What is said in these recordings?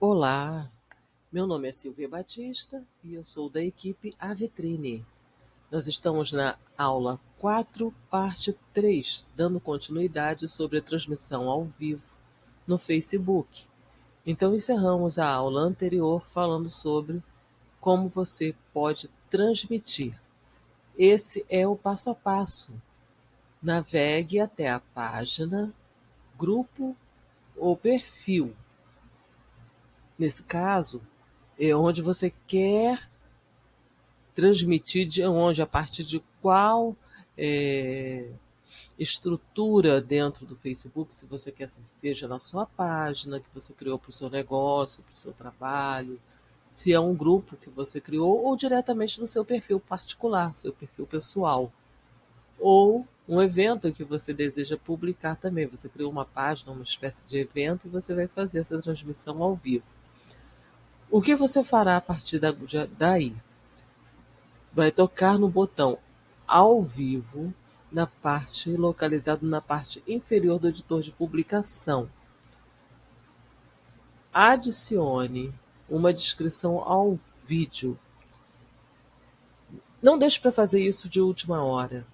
Olá, meu nome é Silvia Batista e eu sou da equipe A Vitrine. Nós estamos na aula 4, parte 3, dando continuidade sobre a transmissão ao vivo no Facebook. Então, encerramos a aula anterior falando sobre como você pode transmitir. Esse é o passo a passo. Navegue até a página, grupo ou perfil Nesse caso, é onde você quer transmitir, de onde, a partir de qual é, estrutura dentro do Facebook, se você quer que seja na sua página, que você criou para o seu negócio, para o seu trabalho, se é um grupo que você criou, ou diretamente no seu perfil particular, seu perfil pessoal. Ou um evento que você deseja publicar também. Você criou uma página, uma espécie de evento, e você vai fazer essa transmissão ao vivo. O que você fará a partir daí? Vai tocar no botão ao vivo na parte localizado na parte inferior do editor de publicação. Adicione uma descrição ao vídeo. Não deixe para fazer isso de última hora.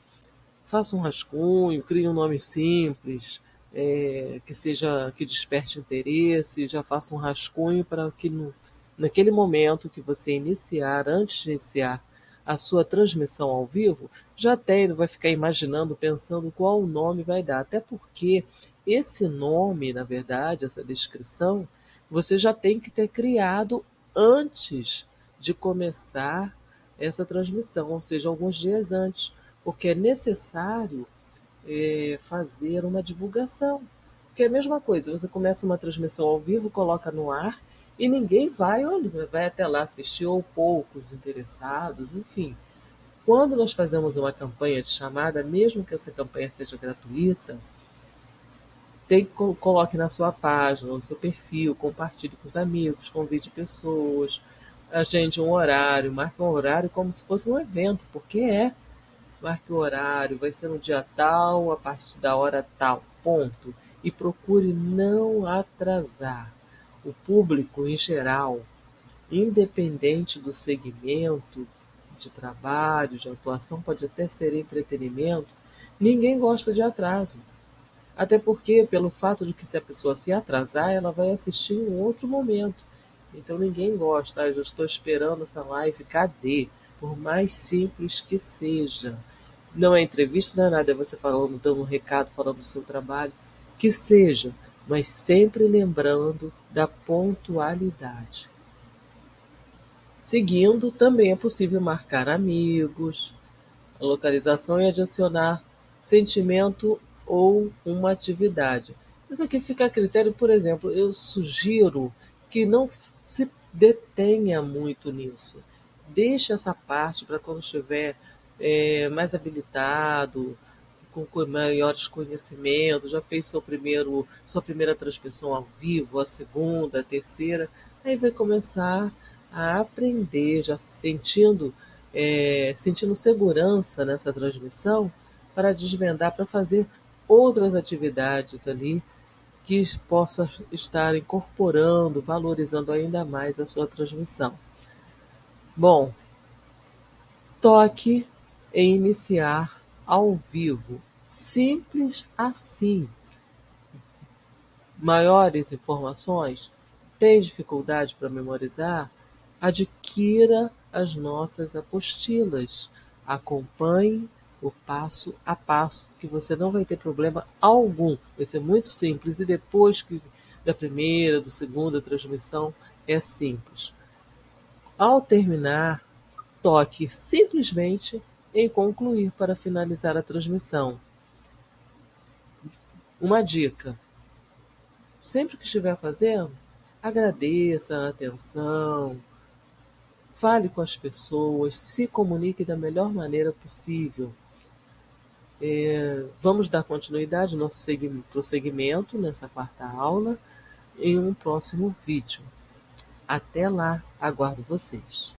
Faça um rascunho, crie um nome simples, é, que seja que desperte interesse, já faça um rascunho para que no, naquele momento que você iniciar, antes de iniciar a sua transmissão ao vivo, já tem, não vai ficar imaginando, pensando qual nome vai dar. Até porque esse nome, na verdade, essa descrição, você já tem que ter criado antes de começar essa transmissão, ou seja, alguns dias antes, porque é necessário é, fazer uma divulgação. Porque é a mesma coisa, você começa uma transmissão ao vivo, coloca no ar e ninguém vai, olha, vai até lá assistir, ou poucos interessados, enfim. Quando nós fazemos uma campanha de chamada, mesmo que essa campanha seja gratuita, tem que coloque na sua página, no seu perfil, compartilhe com os amigos, convide pessoas, agende um horário, marque um horário como se fosse um evento, porque é. Marque o horário, vai ser no dia tal, a partir da hora tal, ponto. E procure não atrasar o público em geral, independente do segmento de trabalho, de atuação, pode até ser entretenimento, ninguém gosta de atraso. Até porque, pelo fato de que se a pessoa se atrasar, ela vai assistir em outro momento. Então ninguém gosta, ah, eu estou esperando essa live, cadê? Por mais simples que seja. Não é entrevista, não é nada, é você falando, dando um recado, falando do seu trabalho. Que seja, mas sempre lembrando da pontualidade. Seguindo, também é possível marcar amigos, a localização e adicionar sentimento ou uma atividade. Isso aqui fica a critério, por exemplo, eu sugiro que não se detenha muito nisso. Deixe essa parte para quando estiver é, mais habilitado, com maiores conhecimentos, já fez seu primeiro, sua primeira transmissão ao vivo, a segunda, a terceira, aí vai começar a aprender, já sentindo, é, sentindo segurança nessa transmissão, para desvendar, para fazer outras atividades ali que possa estar incorporando, valorizando ainda mais a sua transmissão. Bom, toque em iniciar ao vivo. Simples assim. Maiores informações? Tem dificuldade para memorizar? Adquira as nossas apostilas. Acompanhe o passo a passo, que você não vai ter problema algum. Vai ser muito simples. E depois que da primeira, do segunda transmissão, é simples. Ao terminar, toque simplesmente em concluir para finalizar a transmissão. Uma dica: sempre que estiver fazendo, agradeça a atenção, fale com as pessoas, se comunique da melhor maneira possível. É, vamos dar continuidade ao nosso prosseguimento nessa quarta aula em um próximo vídeo. Até lá, aguardo vocês.